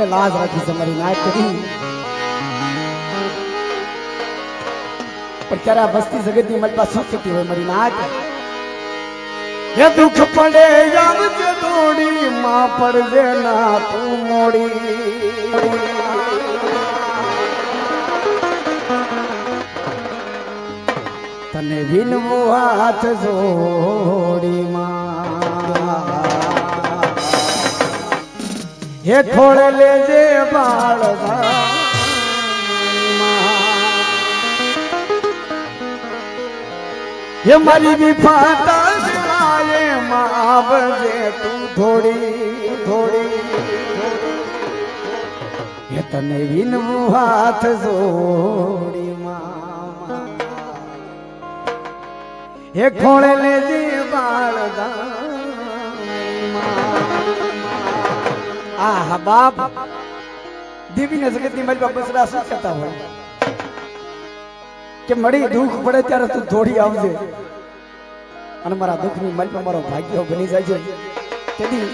એટલે લાજ રાખી છે મારી પણ ત્યારે આ વસ્તી જગતની પાસે શું થતી હોય મારી નાયક હે દુઃખ પડે આવજે દોડી માં પડજે ના તું મોડી તને વિનવું હાથ જોડી માં હે ખોળે લેજે બાળ હે મારી વિફાતા સિવાયમાં આવજે તું થોડી થોડી હે તને વિનવું હાથ જોડી માં હે ખોળે લેજે બાળ આહા બાપ દેવીને જગતની મારી બસરા શું કહેતા હોય કે મળી દુઃખ પડે ત્યારે તું દોડી આવજે અને મારા દુઃખની મારી મારો ભાગ્યો બની જાય છે તેથી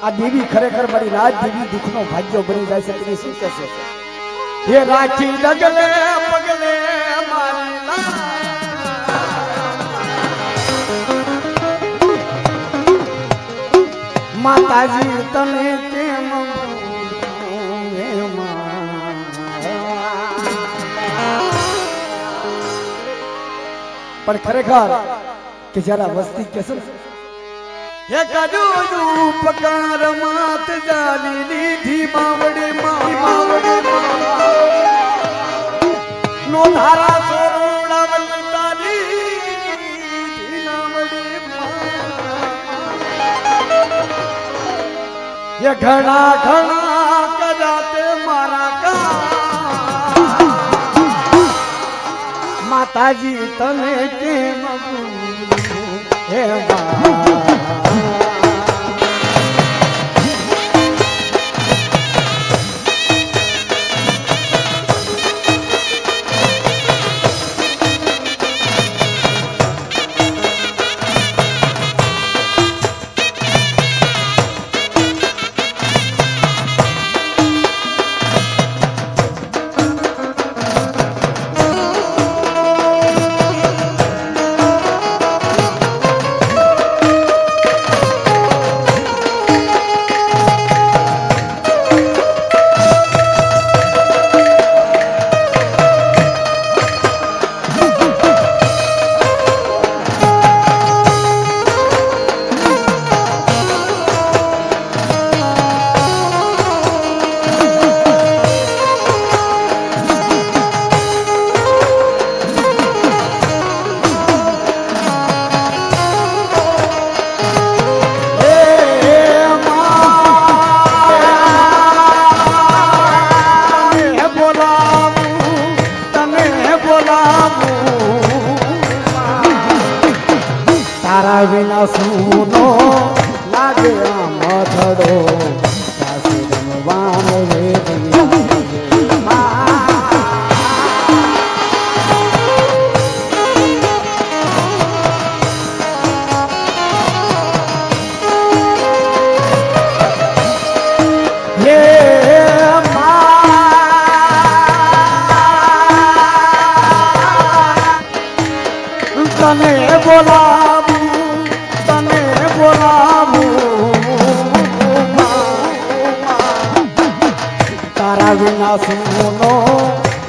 આ દેવી ખરેખર મારી રાજ દેવી દુઃખનો ભાગ્યો બની જાય છે તેની શું કહેશે હે રાખી ડગલે પગલે મારા માતાજી તને પણ ખરેખર કે જરા વસ્તી કેસર હે કડું ઉપકાર માત જાની લીધી માવડે માં માવડે માં નો ધારા સોરડા વલતા લીધી માવડે માં ઘણા ઘણા માતાજી તને કેમ હે મા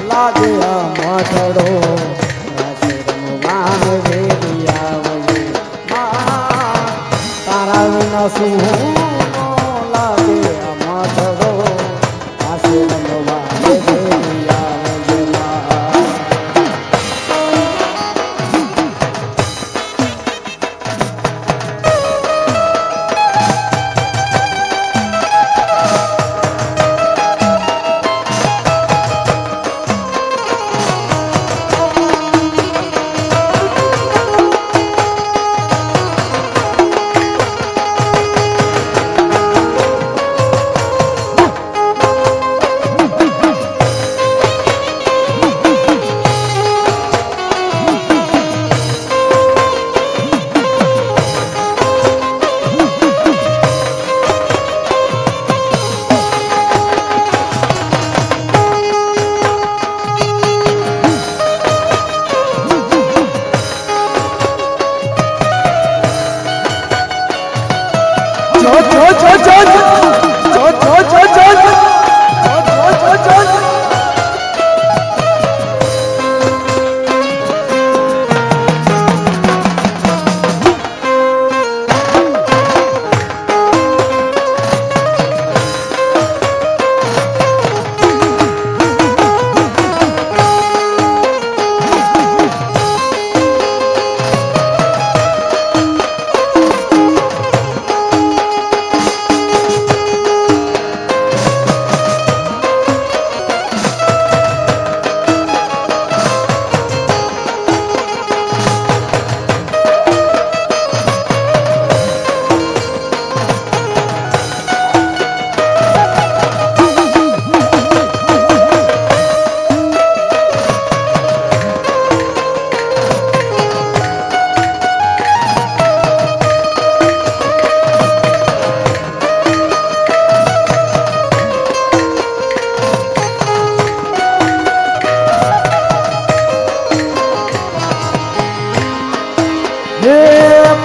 લાગે આ મઠડો રમવાન વેરિયાવલી તારા વિના સુનો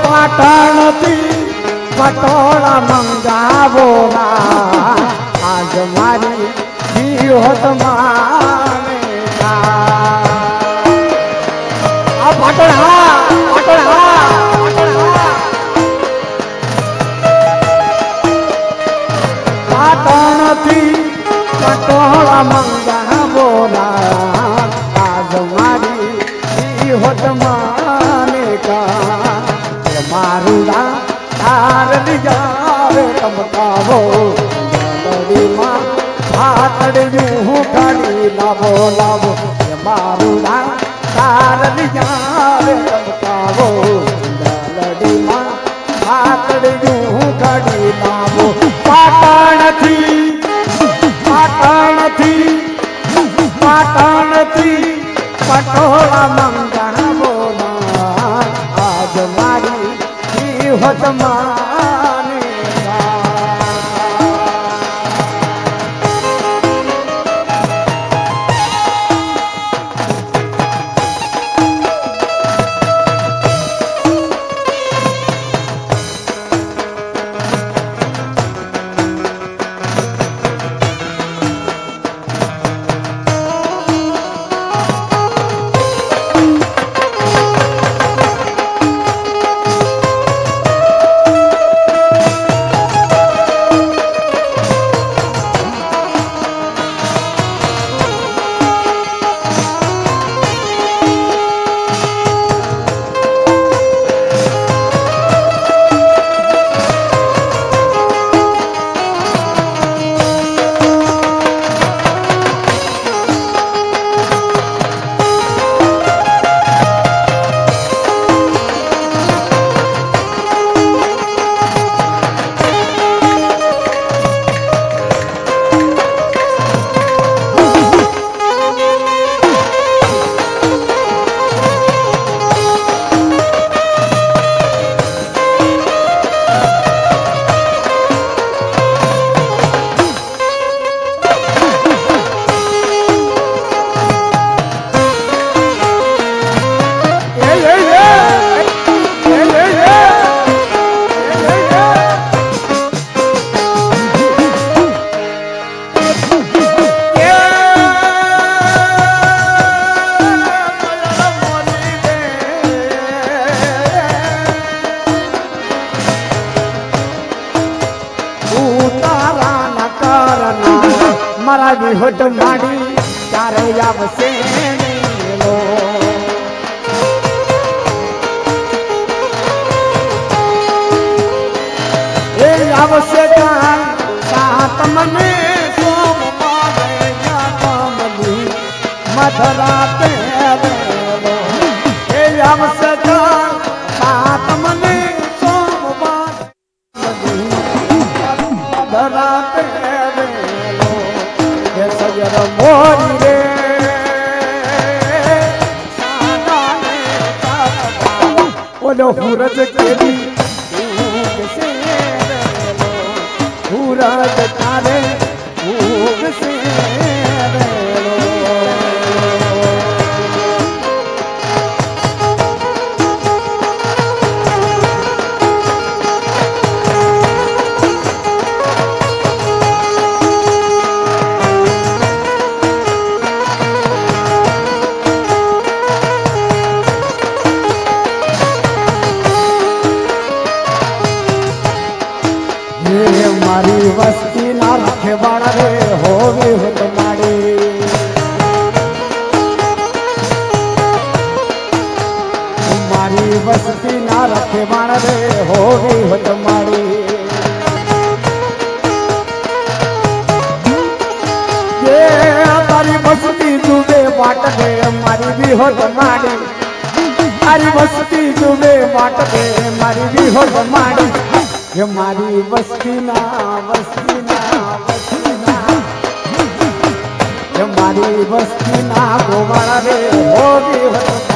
પાટણથી પટોળા મંગાવો આજ મારી જીવત માને આ પાટણ હા હા, પાટણ પાટણથી પટોળા મંગાવો આજ મારી જીવત માને એ મારું ના તાર લીજાવે તમકાવો ગળડીમાં ભાતડ્યું કાઢી લાવો લાવો. મારું ના તાર લીજાવે તમકાવો ગળડીમાં ભાતડ્યું કાઢી પાટણથી પાટણથી પાટણથી મારા વિહોટ માડી તારે આવશે. એ આવશે મને સોમ પાવે જાતમની सूरज के भी મારી વસ્તી ના રખેવાળ રે હોવી હોત મારી તારી વસ્તી ડૂબે વાટ દે મારી બી હોત માડી. તારી વસ્તી ડૂબે વાટ દે મારી બી હોત માડી. એ મારી વસ્તી ના વસ્તી ના મારી વસ્તીના ગોવાળા રે હોવી હોત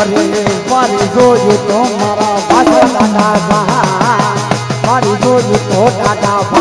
અરે મારી જોજ તો મારા પાછળ દાદા મારી જોજ તો દાદા